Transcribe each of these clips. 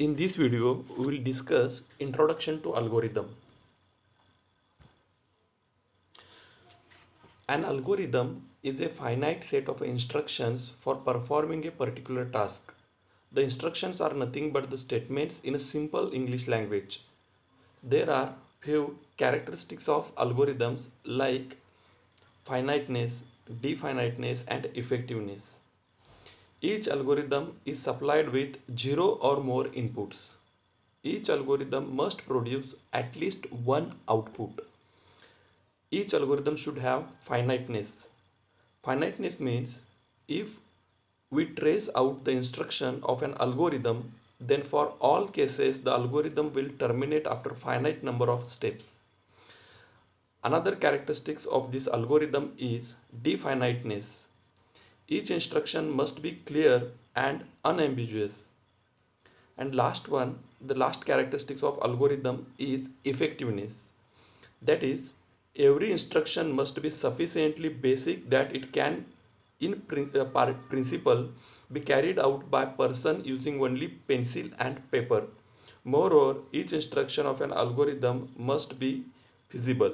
In this video, we will discuss Introduction to Algorithm. An algorithm is a finite set of instructions for performing a particular task. The instructions are nothing but the statements in a simple English language. There are few characteristics of algorithms like finiteness, definiteness and effectiveness. Each algorithm is supplied with zero or more inputs. Each algorithm must produce at least one output. Each algorithm should have finiteness. Finiteness means if we trace out the instruction of an algorithm, then for all cases the algorithm will terminate after finite number of steps. Another characteristics of this algorithm is definiteness. Each instruction must be clear and unambiguous. And last one, the last characteristics of algorithm is effectiveness. That is, every instruction must be sufficiently basic that it can in uh, principle be carried out by person using only pencil and paper. Moreover, each instruction of an algorithm must be feasible.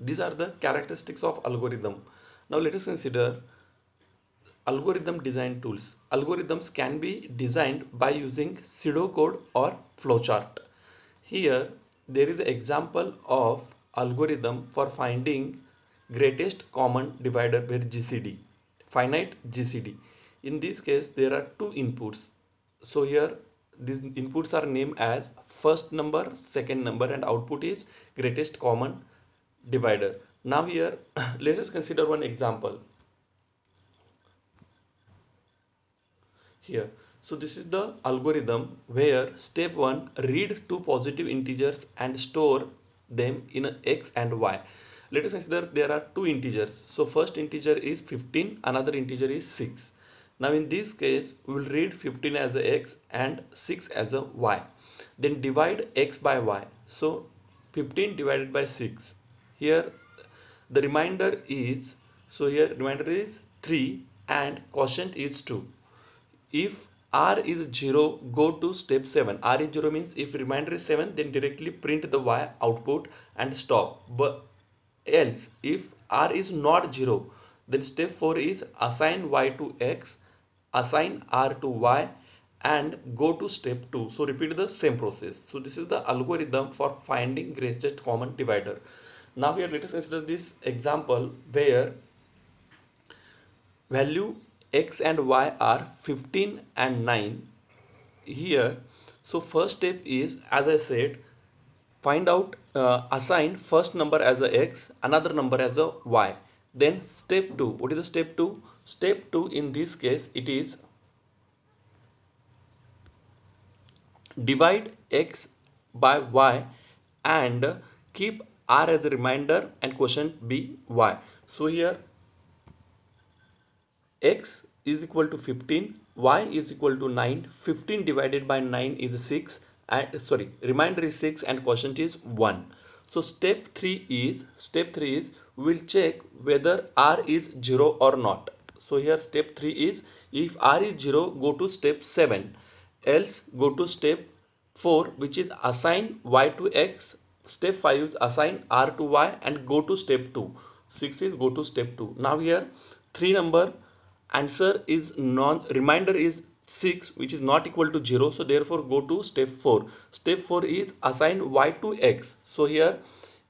These are the characteristics of algorithm. Now let us consider algorithm design tools. Algorithms can be designed by using pseudo code or flowchart. Here there is an example of algorithm for finding greatest common divisor with GCD, finite GCD. In this case there are two inputs. So here these inputs are named as first number, second number and output is greatest common divisor. Now here let us consider one example. Here. So this is the algorithm where step 1 read two positive integers and store them in x and y. Let us consider there are two integers. So first integer is 15 another integer is 6 now in this case we will read 15 as a x and 6 as a y. Then divide x by y. So 15 divided by 6 here the remainder is so here remainder is 3 and quotient is 2 if r is 0 go to step 7 r is 0 means if remainder is 7 then directly print the y output and stop. But else if r is not 0 then step 4 is assign y to x assign r to y and go to step 2 so repeat the same process. So this is the algorithm for finding greatest common divisor now here let us consider this example where value x and y are 15 and 9 here. So first step is as I said find out uh, assign first number as a x another number as a y. Then step 2 what is the step 2 step 2 in this case it is divide x by y and keep r as a reminder and quotient be y. So here x is equal to 15 y is equal to 9 15 divided by 9 is 6 and sorry remainder is 6 and quotient is 1 so step 3 is step 3 is we'll check whether r is 0 or not. So here step 3 is if r is 0 go to step 7 else go to step 4 which is assign y to x. Step 5 is assign r to y and go to step 2 6 is go to step 2 now here 3 number answer is non reminder is 6 which is not equal to 0 so therefore go to step 4 step 4 is assign y to x. So here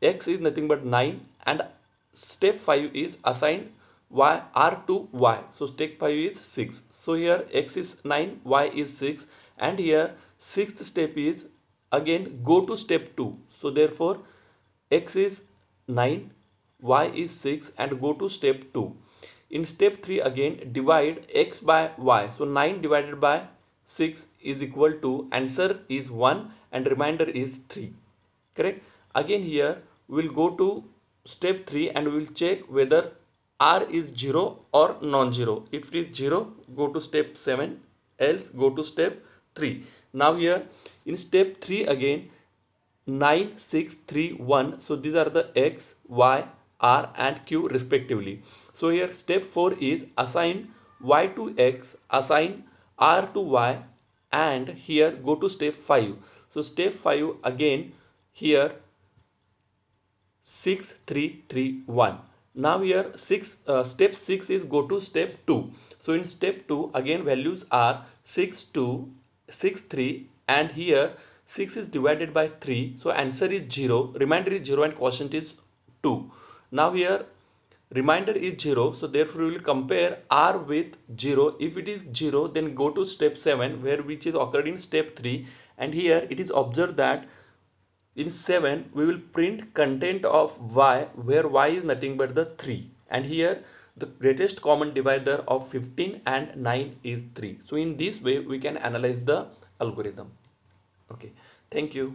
x is nothing but 9 and step 5 is assign y r to y. So step 5 is 6 so here x is 9 y is 6 and here sixth step is again go to step 2 so therefore x is 9 y is 6 and go to step 2 in step 3 again divide x by y. So 9 divided by 6 is equal to answer is 1 and remainder is 3 correct? Again here we'll go to step 3 and we'll check whether r is 0 or non-zero. If it is 0 go to step 7 else go to step 3 now here in step 3 again 9 6 3 1 so these are the x y R and Q respectively. So here step 4 is assign Y to X, assign R to Y and here go to step 5 so step 5 again here 6 3 3 1 now here 6 uh, step 6 is go to step 2 so in step 2 again values are 6 2 6 3 and here 6 is divided by 3 so answer is 0 remainder is 0 and quotient is 2 now here remainder is 0 so therefore we will compare r with 0 if it is 0 then go to step 7 where which is occurred in step 3 and here it is observed that in 7 we will print content of y where y is nothing but the 3 and here the greatest common divisor of 15 and 9 is 3 so in this way we can analyze the algorithm. Okay. Thank you